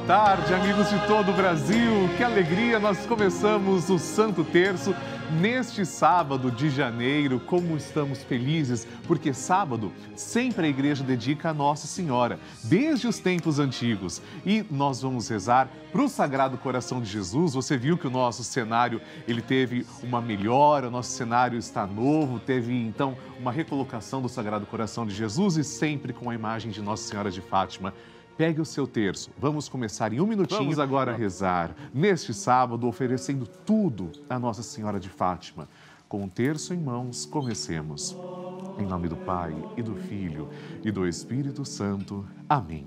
Boa tarde, amigos de todo o Brasil. Que alegria! Nós começamos o Santo Terço neste sábado de janeiro. Como estamos felizes, porque sábado sempre a igreja dedica a Nossa Senhora, desde os tempos antigos. E nós vamos rezar para o Sagrado Coração de Jesus. Você viu que o nosso cenário ele teve uma melhora, o nosso cenário está novo, teve então uma recolocação do Sagrado Coração de Jesus e sempre com a imagem de Nossa Senhora de Fátima. Pegue o seu terço. Vamos começar em um minutinho Vamos agora a rezar. Neste sábado, oferecendo tudo à Nossa Senhora de Fátima. Com o terço em mãos, comecemos. Em nome do Pai, e do Filho, e do Espírito Santo. Amém.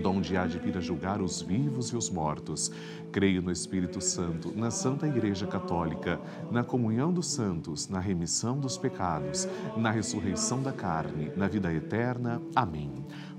donde há de vir a julgar os vivos e os mortos. Creio no Espírito Santo, na Santa Igreja Católica, na comunhão dos santos, na remissão dos pecados, na ressurreição da carne, na vida eterna. Amém.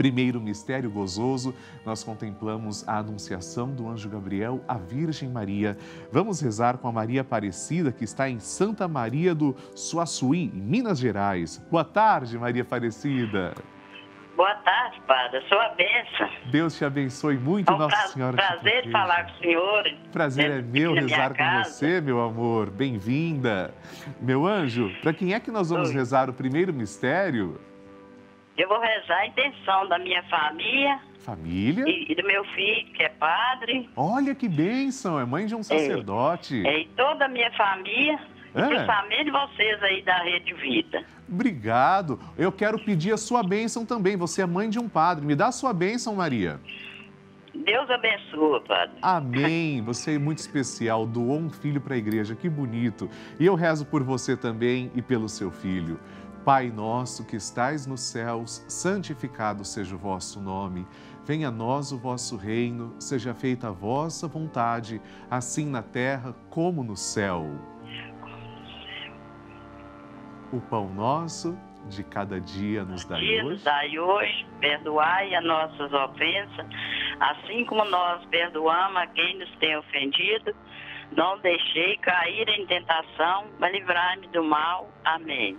Primeiro mistério gozoso, nós contemplamos a anunciação do anjo Gabriel à Virgem Maria. Vamos rezar com a Maria Aparecida, que está em Santa Maria do Suaçuí, em Minas Gerais. Boa tarde, Maria Aparecida. Boa tarde, Padre. Sua bênção. Deus te abençoe muito, é um Nossa pra, Senhora. Prazer de falar com o senhor. Prazer é meu rezar com você, meu amor. Bem-vinda. Meu anjo, para quem é que nós vamos Oi. rezar o primeiro mistério? Eu vou rezar a intenção da minha família. Família? E, e do meu filho, que é padre. Olha que bênção, é mãe de um sacerdote. É, é e toda a minha família. É. Principalmente vocês aí da Rede Vida. Obrigado. Eu quero pedir a sua bênção também. Você é mãe de um padre. Me dá a sua bênção, Maria. Deus abençoe, padre. Amém. Você é muito especial. Doou um filho para a igreja. Que bonito. E eu rezo por você também e pelo seu filho. Pai nosso que estais nos céus, santificado seja o vosso nome. Venha a nós o vosso reino, seja feita a vossa vontade, assim na terra como no céu. O pão nosso de cada dia nos dai hoje. Nos dai hoje, perdoai as nossas ofensas, assim como nós perdoamos a quem nos tem ofendido. Não deixei cair em tentação, mas livrai-me do mal. Amém.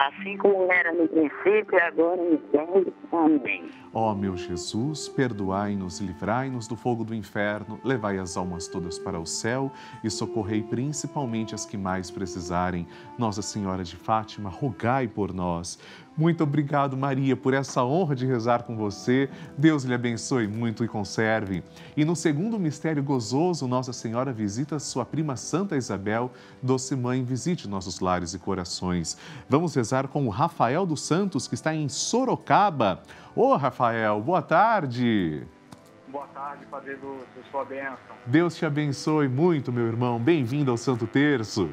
assim como era no princípio e agora no sempre. Amém. Ó meu Jesus, perdoai-nos e livrai-nos do fogo do inferno, levai as almas todas para o céu e socorrei principalmente as que mais precisarem. Nossa Senhora de Fátima, rogai por nós. Muito obrigado, Maria, por essa honra de rezar com você. Deus lhe abençoe muito e conserve. E no segundo mistério gozoso, Nossa Senhora visita sua prima Santa Isabel. Doce Mãe, visite nossos lares e corações. Vamos rezar com o Rafael dos Santos, que está em Sorocaba. Ô, Rafael, boa tarde. Boa tarde, Padre Lúcio, sua bênção. Deus te abençoe muito, meu irmão. Bem-vindo ao Santo Terço.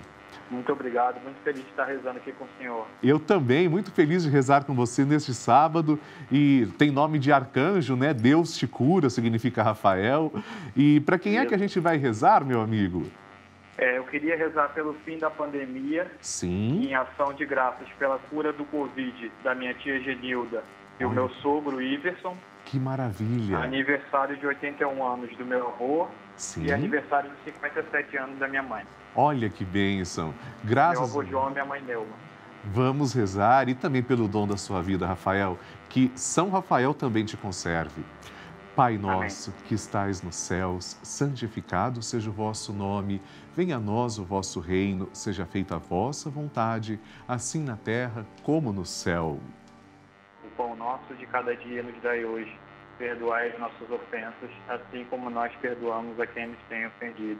Muito obrigado, muito feliz de estar rezando aqui com o senhor. Eu também, muito feliz de rezar com você neste sábado. E tem nome de arcanjo, né? Deus te cura, significa Rafael. E para quem é que a gente vai rezar, meu amigo? É, eu queria rezar pelo fim da pandemia. Sim. Em ação de graças pela cura do Covid da minha tia Genilda e Olha. o meu sogro Iverson. Que maravilha! Aniversário de 81 anos do meu avô Sim. e aniversário de 57 anos da minha mãe. Olha que bênção. Graças Meu avô João e minha mãe Neuma. Vamos rezar e também pelo dom da sua vida, Rafael, que São Rafael também te conserve. Pai nosso Amém. que estais nos céus, santificado seja o vosso nome, venha a nós o vosso reino, seja feita a vossa vontade, assim na terra como no céu. O pão nosso de cada dia nos dai hoje, perdoai as nossas ofensas, assim como nós perdoamos a quem nos tem ofendido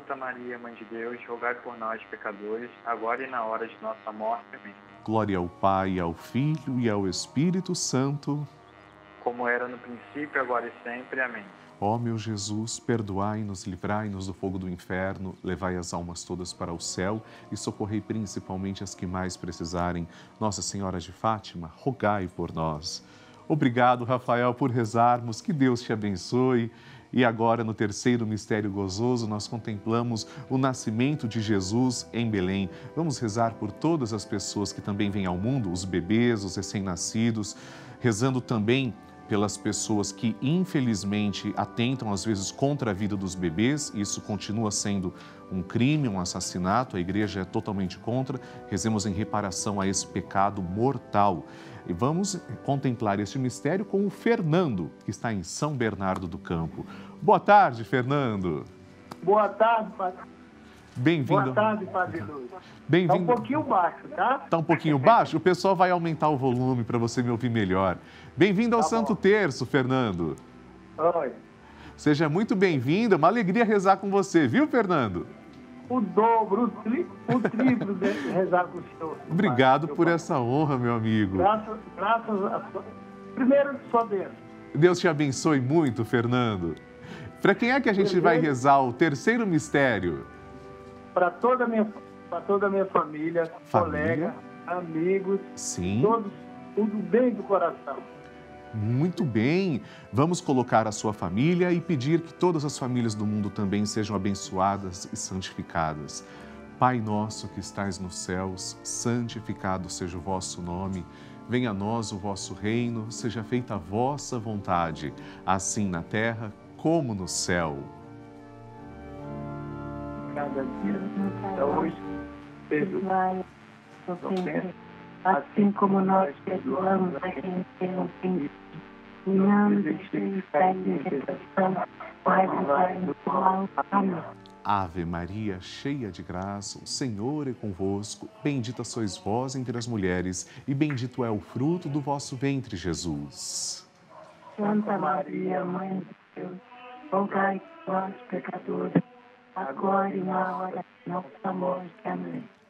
Santa Maria, Mãe de Deus, rogai por nós, pecadores, agora e na hora de nossa morte. Amém. Glória ao Pai, ao Filho e ao Espírito Santo. Como era no princípio, agora e sempre. Amém. Ó meu Jesus, perdoai-nos, livrai-nos do fogo do inferno, levai as almas todas para o céu e socorrei principalmente as que mais precisarem. Nossa Senhora de Fátima, rogai por nós. Obrigado, Rafael, por rezarmos. Que Deus te abençoe. E agora, no terceiro mistério gozoso, nós contemplamos o nascimento de Jesus em Belém. Vamos rezar por todas as pessoas que também vêm ao mundo, os bebês, os recém-nascidos, rezando também pelas pessoas que infelizmente atentam às vezes contra a vida dos bebês, isso continua sendo um crime, um assassinato, a igreja é totalmente contra. Rezemos em reparação a esse pecado mortal. E vamos contemplar este mistério com o Fernando, que está em São Bernardo do Campo. Boa tarde, Fernando. Boa tarde, Padre. Bem-vindo. Boa tarde, Padre. Bem-vindo. Está um pouquinho baixo, tá? Está um pouquinho baixo? O pessoal vai aumentar o volume para você me ouvir melhor. Bem-vindo ao Tá Santo. Terço, Fernando. Oi. Seja muito bem-vindo. É Uma alegria rezar com você, viu, Fernando? O dobro, o, tri, o triplo de rezar com o senhor. Obrigado Padre. por essa honra, meu amigo. Graças, graças a sua... Primeiro, só Deus. Deus te abençoe muito, Fernando. Para quem é que a gente vai rezar o terceiro mistério? Para toda a minha, para toda a minha família, Família. colegas, amigos, Sim, todos, tudo bem do coração. Muito bem. Vamos colocar a sua família e pedir que todas as famílias do mundo também sejam abençoadas e santificadas. Pai nosso que estais nos céus, santificado seja o vosso nome. Venha a nós o vosso reino, seja feita a vossa vontade, assim na terra como no céu. Cada dia, até hoje, perdoa. Assim como nós perdoamos a quem tem ofendido. E não nos deixeis cair em tentação, mas livrai-nos do mal. Amém. Ave Maria, cheia de graça, o Senhor é convosco. Bendita sois vós entre as mulheres, e bendito é o fruto do vosso ventre, Jesus. Santa Maria, Mãe de Deus, rogai por nós, pecadores, agora e na hora de nossa morte. Amém.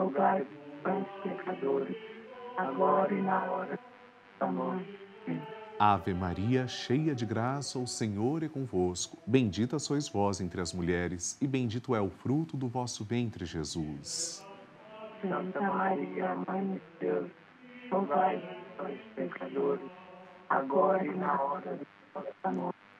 rogai por nós, pecadores, agora e na hora da morte. Ave Maria, cheia de graça, o Senhor é convosco. Bendita sois vós entre as mulheres, e bendito é o fruto do vosso ventre, Jesus. Santa Maria, Mãe de Deus, rogai por nós, pecadores, agora e na hora de nossa morte.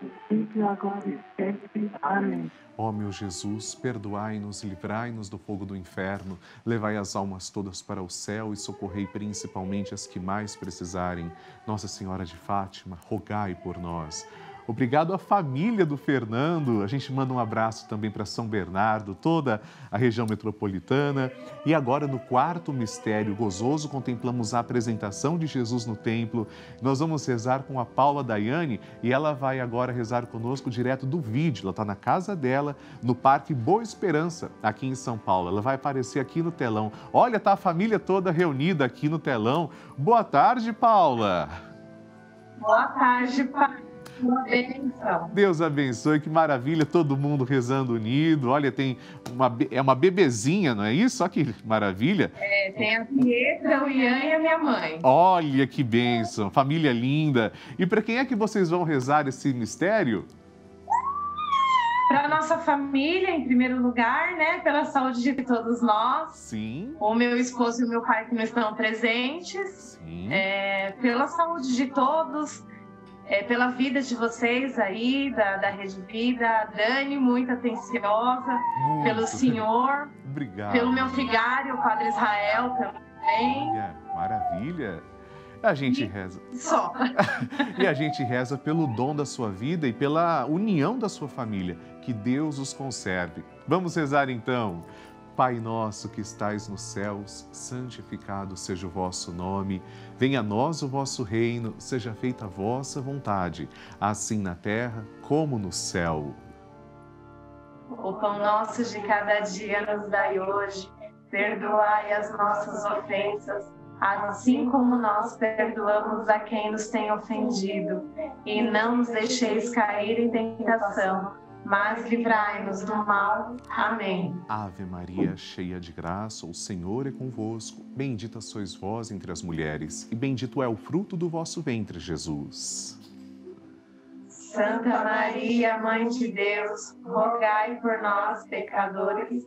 princípio, agora e sempre. Amém. Ó meu Jesus, perdoai-nos, livrai-nos do fogo do inferno, levai as almas todas para o céu e socorrei principalmente as que mais precisarem. Nossa Senhora de Fátima, rogai por nós. Obrigado à família do Fernando. A gente manda um abraço também para São Bernardo, toda a região metropolitana. E agora, no quarto mistério gozoso, contemplamos a apresentação de Jesus no templo. Nós vamos rezar com a Paula Daiane e ela vai agora rezar conosco direto do vídeo. Ela está na casa dela, no Parque Boa Esperança, aqui em São Paulo. Ela vai aparecer aqui no telão. Olha, tá a família toda reunida aqui no telão. Boa tarde, Paula. Boa tarde, pai. Uma benção. Deus abençoe, que maravilha, todo mundo rezando unido. Olha, tem uma, é uma bebezinha, não é isso? Olha que maravilha. É, tem a Pietra, o Ian e a minha mãe. Olha que bênção, família linda. E para quem é que vocês vão rezar esse mistério? Para nossa família, em primeiro lugar, né? Pela saúde de todos nós. Sim, O meu esposo e o meu pai que não estão presentes. sim. É, pela saúde de todos. É, pela vida de vocês aí, da, da Rede Vida. Dani, muito atenciosa. Muito. Pelo senhor. Obrigado. Pelo meu vigário, o Padre Israel também. Olha, maravilha. A gente reza. Só. E a gente reza pelo dom da sua vida e pela união da sua família. Que Deus os conserve. Vamos rezar então. Pai nosso que estais nos céus, santificado seja o vosso nome. Venha a nós o vosso reino, seja feita a vossa vontade, assim na terra como no céu. O pão nosso de cada dia nos dai hoje. Perdoai as nossas ofensas, assim como nós perdoamos a quem nos tem ofendido. E não nos deixeis cair em tentação, mas livrai-nos do mal. Amém. Ave Maria, cheia de graça, o Senhor é convosco. Bendita sois vós entre as mulheres, e bendito é o fruto do vosso ventre, Jesus. Santa Maria, Mãe de Deus, rogai por nós, pecadores,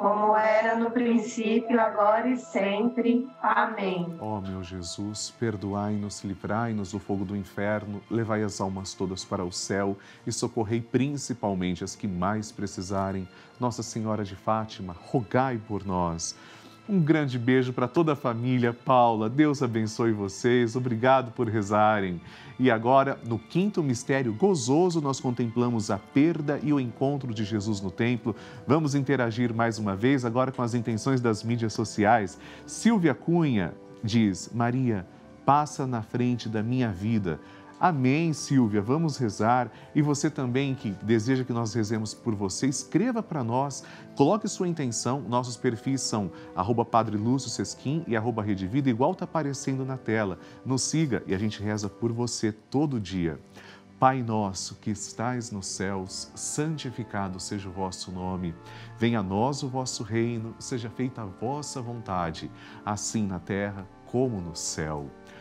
Como era no princípio, agora e sempre. Amém. Ó oh, meu Jesus, perdoai-nos, livrai-nos do fogo do inferno, levai as almas todas para o céu e socorrei principalmente as que mais precisarem. Nossa Senhora de Fátima, rogai por nós. Um grande beijo para toda a família. Paula, Deus abençoe vocês. Obrigado por rezarem. E agora, no quinto mistério gozoso, nós contemplamos a perda e o encontro de Jesus no templo. Vamos interagir mais uma vez, agora com as intenções das mídias sociais. Silvia Cunha diz: Maria, passa na frente da minha vida Amém, Silvia. Vamos rezar. E você também que deseja que nós rezemos por você, escreva para nós, coloque sua intenção. Nossos perfis são arroba Padre Lúcio Sesquim e arroba Rede Vida, igual está aparecendo na tela. Nos siga e a gente reza por você todo dia. Pai nosso que estais nos céus, santificado seja o vosso nome. Venha a nós o vosso reino, seja feita a vossa vontade, assim na terra como no céu.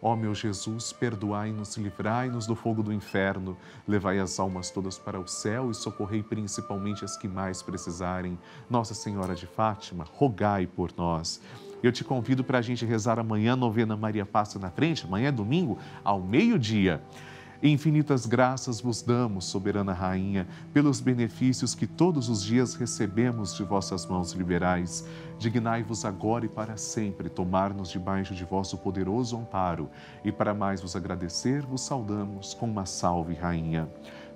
Ó meu Jesus, perdoai-nos, livrai-nos do fogo do inferno, levai as almas todas para o céu e socorrei principalmente as que mais precisarem. Nossa Senhora de Fátima, rogai por nós. Eu te convido para a gente rezar amanhã, novena Maria Passa na Frente, amanhã é domingo, ao meio-dia. Infinitas graças vos damos, soberana Rainha, pelos benefícios que todos os dias recebemos de vossas mãos liberais. Dignai-vos agora e para sempre tomar-nos debaixo de vosso poderoso amparo, e para mais vos agradecer, vos saudamos com uma salve, Rainha.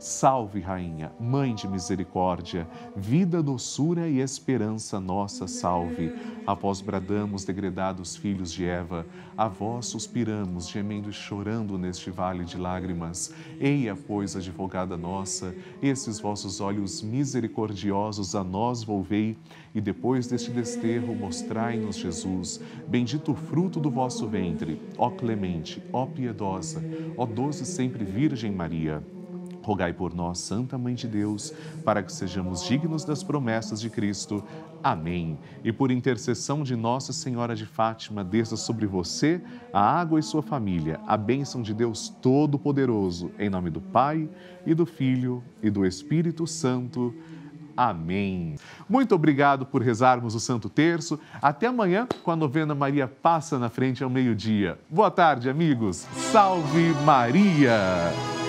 Salve, Rainha, Mãe de Misericórdia, vida, doçura e esperança nossa, salve. A vós bradamos, degredados filhos de Eva, a vós suspiramos, gemendo e chorando neste vale de lágrimas. Eia, pois, advogada nossa, esses vossos olhos misericordiosos a nós volvei, e depois deste desterro mostrai-nos Jesus, bendito o fruto do vosso ventre, ó clemente, ó piedosa, ó doce sempre Virgem Maria. Rogai por nós, Santa Mãe de Deus, para que sejamos dignos das promessas de Cristo. Amém. E por intercessão de Nossa Senhora de Fátima, desça sobre você, a água e sua família, a bênção de Deus Todo-Poderoso, em nome do Pai e do Filho e do Espírito Santo. Amém. Muito obrigado por rezarmos o Santo Terço. Até amanhã com a novena Maria Passa na Frente ao meio-dia. Boa tarde, amigos. Salve Maria!